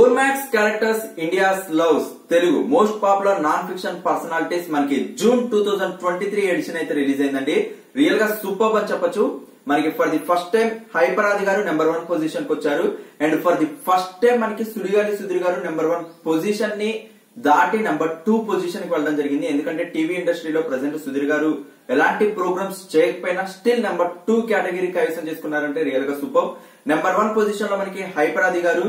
Ormax characters India's loves Telugu. Most popular non fiction personalities మనకి June two thousand twenty three edition అయితే release అయిందండి. రియల్గా super అని చెప్పొచ్చు. మనకి for the first time Hyper Aadi garu number one పొజిషన్కి వచ్చారు. And for the first time మనకి సుడిగాలి సుధీర్ గారు నెంబర్ వన్ పొజిషన్ని దాటి నెంబర్ టూ పొజిషన్కి వెళ్ళడం జరిగింది. ఎందుకంటే టీవీ ఇండస్ట్రీలో ప్రజెంట్ సుధీర్ గారు ఎలాంటి ప్రోగ్రామ్స్ చేయకపోయినా స్టిల్ నెంబర్ టూ కేటగిరీ కైవసం చేసుకున్నారంటే రియల్గా సూపర్ నెంబర్ వన్ పొజిషన్లో మనకి హైపరాది గారు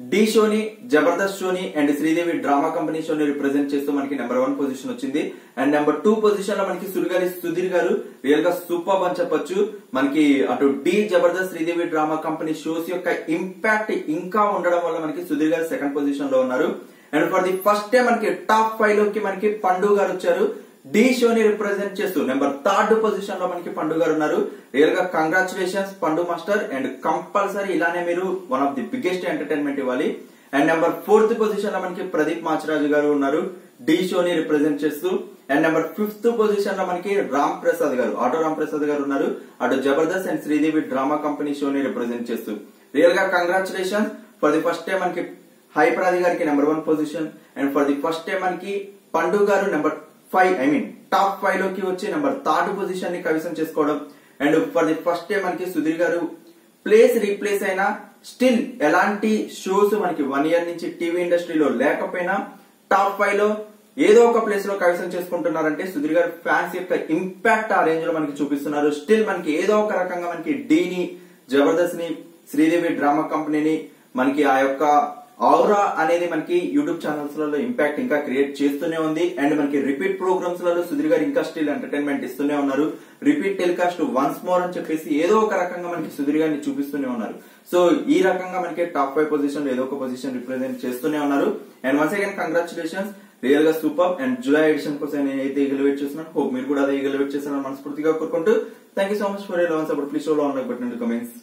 డి షోని జబర్దస్త్ షోని అండ్ శ్రీదేవి డ్రామా కంపెనీ షోని రిప్రజెంట్ చేస్తూ మనకి నెంబర్ వన్ పొజిషన్ వచ్చింది. అండ్ నెంబర్ టూ పొజిషన్లో మనకి సుడిగాలి సుధీర్ గారు రియల్గా సూపర్ అని చెప్పొచ్చు. మనకి అటు the Jabardasth Sridevi Drama Company shows యొక్క ఇంపాక్ట్ ఇంకా ఉండడం వల్ల మనకి సుధీర్ గారు సెకండ్ పొజిషన్లో ఉన్నారు. And for the first time మనకి టాప్ ఫైవ్లోకి మనకి పండు గారు వచ్చారు. డి షోని రిప్రజెంట్ చేస్తూ నెంబర్ థర్డ్ పొజిషన్లో మనకి పండు గారు ఉన్నారు. రియల్గా కంగ్రాచులేషన్స్ పండు మాస్టర్ అండ్ కంపల్సరీ ఇలానే మీరు one of the biggest entertainment ఇవ్వాలి. అండ్ నెంబర్ ఫోర్త్ పొజిషన్లో మనకి ప్రదీప్ మాచరాజు గారు ఉన్నారు. డి షోని రిప్రజెంట్ చేస్తూ. అండ్ నెంబర్ ఫిఫ్త్ పొజిషన్లో మనకి రామ్ ప్రసాద్ గారు ఆటో రామ్ ప్రసాద్ గారు ఉన్నారు. అటు Jabardasth and Sridevi Drama Company షోని రిప్రజెంట్ చేస్తూ. రియల్గా congratulations for the first time మనకి హైపరాది గారికి number one position and for the first time మనకి Pandu garu number five I mean top ఫైవ్లోకి వచ్చే నెంబర్ థర్డ్ పొజిషన్ని కవిసం చేసుకోవడం. And for the first time మనకి సుధీర్ గారు ప్లేస్ రీప్లేస్ అయినా స్టిల్ ఎలాంటి షోస్ మనకి వన్ ఇయర్ నుంచి టీవీ ఇండస్ట్రీలో లేకపోయినా టాప్ ఫైవ్లో ఏదో ఒక ప్లేస్లో కవిసం చేసుకుంటున్నారంటే సుధీర్ గారు ఫ్యాన్స్ యొక్క ఇంపాక్ట్ ఆ రేంజ్లో మనకి చూపిస్తున్నారు. స్టిల్ మనకి ఏదో ఒక రకంగా మనకి డీని జబర్దస్త్ని శ్రీదేవి డ్రామా కంపెనీని మనకి ఆ యొక్క ఔరా అనేది మనకి యూట్యూబ్ ఛానల్స్లలో ఇంపాక్ట్ ఇంకా క్రియేట్ చేస్తూనే ఉంది. అండ్ మనకి రిపీట్ ప్రోగ్రామ్స్లలో సుధీర్ గారు ఇంకా స్టిల్ ఎంటర్టైన్మెంట్ ఇస్తూనే ఉన్నారు. రిపీట్ టెలికాస్ట్ వన్స్ మోర్ అని చెప్పేసి ఏదో ఒక రకంగా మనకి సుధీర్ గారిని చూపిస్తూనే ఉన్నారు. సో ఈ రకంగా మనకి టాప్ ఫైవ్ పొజిషన్ ఏదో ఒక పొజిషన్ రిప్రజెంట్ చేస్తూనే ఉన్నారు. అండ్ వన్స్ అగైన్ కంగ్రాచులేషన్స్ రియల్గా సూపర్ అండ్ జూలై ఎడిషన్ కోసం నేనైతే ఎగలివేట్ చేస్తున్నాను. హోప్ మీరు కూడా అదే ఎగలివేట్ చేస్తారని మనస్ఫూర్తిగా కోరుకుంటూ. Thank you so much for లవన్ అప్పుడు ప్లీజ్ షోలో ఉన్న బట్ కమెంట్స్